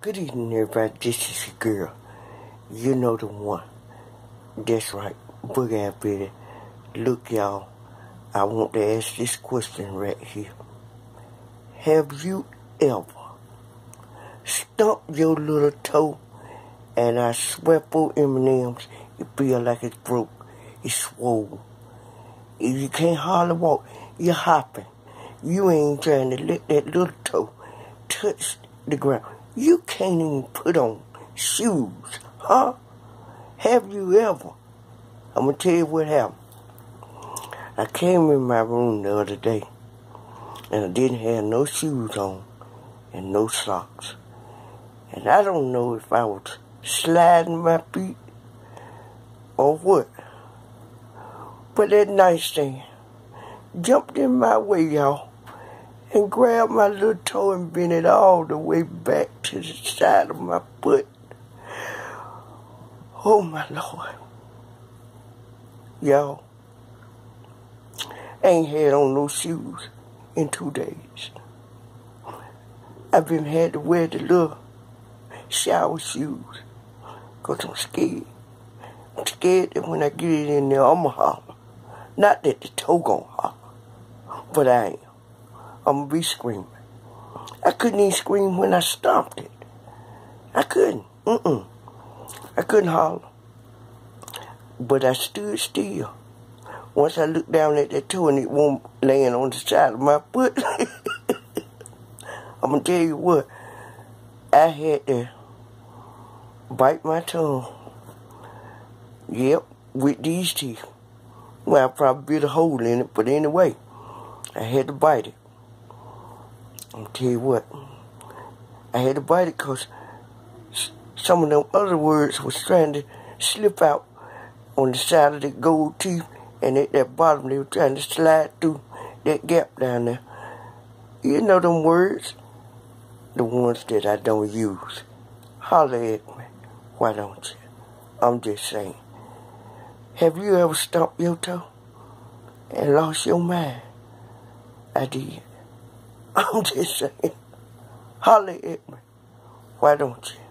Good evening, everybody. This is your girl. You know the one. That's right, BuggEyed Betty. Look, y'all, I want to ask this question right here. Have you ever stumped your little toe and I swear for M&M's, you feel like it's broke, it's swollen. If you can't hardly walk, you're hopping. You ain't trying to let that little toe touch the ground. You can't even put on shoes, huh? Have you ever? I'm gonna tell you what happened. I came in my room the other day and I didn't have no shoes on and no socks. And I don't know if I was sliding my feet or what. But that nightstand jumped in my way, y'all and grabbed my little toe and bent it all the way back to the side of my foot. Oh my Lord. Y'all, ain't had on no shoes in two days. I've been had to wear the little shower shoes because I'm scared. I'm scared that when I get it in there, I'm going to holler. Not that the toe going to holler, but I am. I'm be screaming. I couldn't even scream when I stomped it. I couldn't. Mm-mm. I couldn't holler. But I stood still. Once I looked down at that toe and it wasn't laying on the side of my foot. I'm gonna tell you what. I had to bite my tongue. Yep, with these teeth. Well, I probably bit a hole in it, but anyway, I had to bite it. I'm tell you what, I had to bite it because some of them other words was trying to slip out on the side of the gold teeth and at that bottom they were trying to slide through that gap down there. You know them words? The ones that I don't use. Holler at me. Why don't you? I'm just saying. Have you ever stomped your toe and lost your mind? I did. I'm just saying. Holler at me. Why don't you?